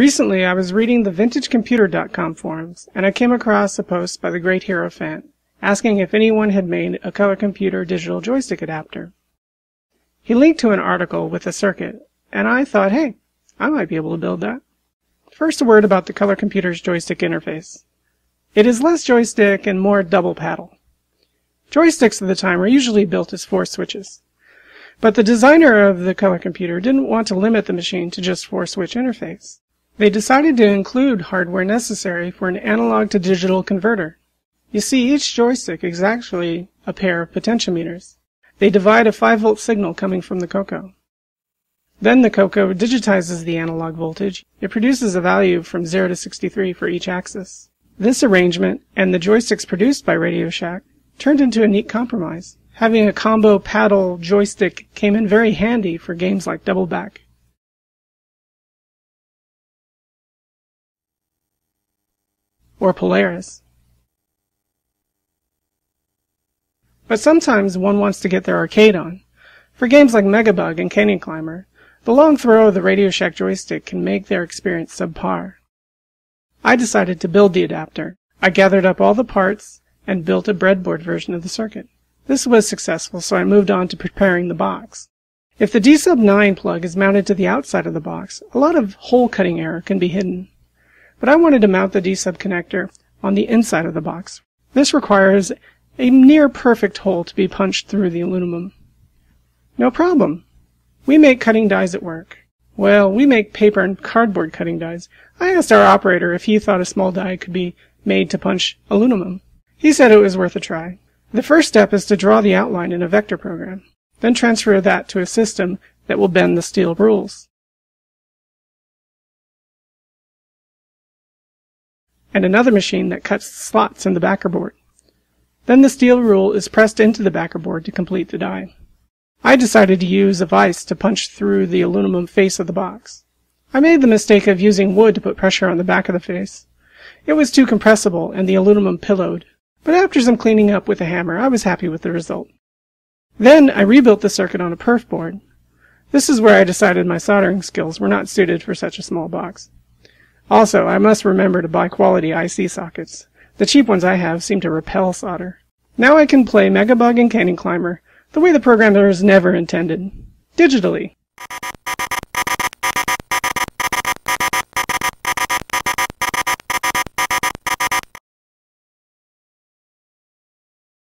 Recently, I was reading the VintageComputer.com forums, and I came across a post by the Great Hero fan asking if anyone had made a color computer digital joystick adapter. He linked to an article with a circuit, and I thought, hey, I might be able to build that. First, a word about the color computer's joystick interface. It is less joystick and more double paddle. Joysticks of the time were usually built as four switches. But the designer of the color computer didn't want to limit the machine to just four switch interface. They decided to include hardware necessary for an analog to digital converter. You see, each joystick is actually a pair of potentiometers. They divide a 5 volt signal coming from the Coco. Then the Coco digitizes the analog voltage. It produces a value from 0 to 63 for each axis. This arrangement and the joysticks produced by Radio Shack turned into a neat compromise. Having a combo paddle joystick came in very handy for games like Double Back. Or Polaris. But sometimes one wants to get their arcade on. For games like Megabug and Canyon Climber, the long throw of the Radio Shack joystick can make their experience subpar. I decided to build the adapter. I gathered up all the parts and built a breadboard version of the circuit. This was successful, so I moved on to preparing the box. If the D-Sub 9 plug is mounted to the outside of the box, a lot of hole cutting error can be hidden but I wanted to mount the D-sub connector on the inside of the box. This requires a near perfect hole to be punched through the aluminum. No problem. We make cutting dies at work. Well, we make paper and cardboard cutting dies. I asked our operator if he thought a small die could be made to punch aluminum. He said it was worth a try. The first step is to draw the outline in a vector program, then transfer that to a system that will bend the steel rules. And another machine that cuts slots in the backer board. Then the steel rule is pressed into the backer board to complete the die. I decided to use a vise to punch through the aluminum face of the box. I made the mistake of using wood to put pressure on the back of the face. It was too compressible and the aluminum pillowed, but after some cleaning up with a hammer, I was happy with the result. Then I rebuilt the circuit on a perf board. This is where I decided my soldering skills were not suited for such a small box. Also, I must remember to buy quality IC sockets. The cheap ones I have seem to repel solder. Now I can play Megabug and Canyon Climber the way the programmers never intended. Digitally.